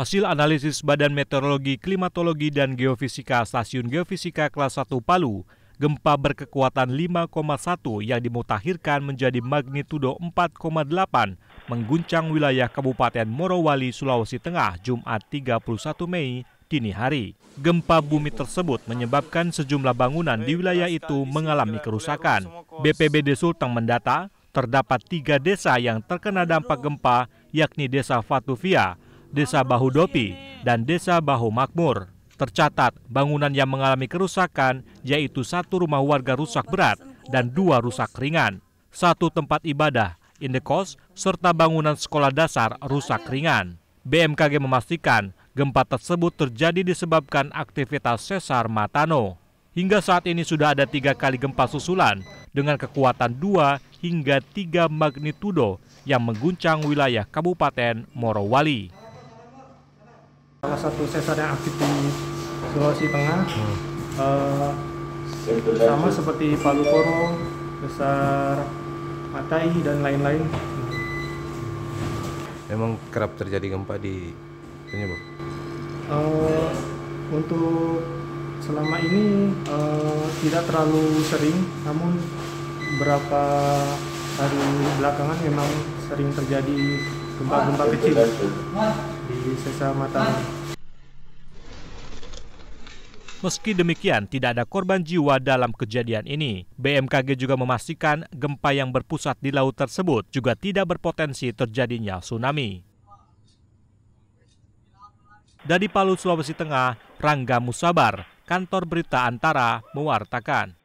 Hasil analisis Badan Meteorologi, Klimatologi, dan Geofisika Stasiun Geofisika Kelas 1 Palu, gempa berkekuatan 5,1 yang dimutakhirkan menjadi magnitudo 4,8 mengguncang wilayah Kabupaten Morowali, Sulawesi Tengah, Jumat 31 Mei dini hari. Gempa bumi tersebut menyebabkan sejumlah bangunan di wilayah itu mengalami kerusakan. BPBD Sulteng mendata terdapat tiga desa yang terkena dampak gempa, yakni Desa Fatuvia, Desa Bahudopi, dan Desa Bahu Makmur. Tercatat bangunan yang mengalami kerusakan yaitu satu rumah warga rusak berat dan dua rusak ringan. Satu tempat ibadah, indekos, serta bangunan sekolah dasar rusak ringan. BMKG memastikan gempa tersebut terjadi disebabkan aktivitas sesar Matano. Hingga saat ini sudah ada tiga kali gempa susulan dengan kekuatan 2 hingga 3 magnitudo yang mengguncang wilayah Kabupaten Morowali. Salah satu sesar yang aktif di Sulawesi Tengah hmm. uh, sama seperti Palu Koro, besar Matai dan lain-lain. Memang kerap terjadi gempa di penyebab? Uh, untuk selama ini uh, tidak terlalu sering, namun beberapa hari belakangan memang sering terjadi gempa-gempa kecil di sesar mata. Meski demikian, tidak ada korban jiwa dalam kejadian ini. BMKG juga memastikan gempa yang berpusat di laut tersebut juga tidak berpotensi terjadinya tsunami. Dari Palu, Sulawesi Tengah, Rangga Musabar, Kantor Berita Antara, mewartakan.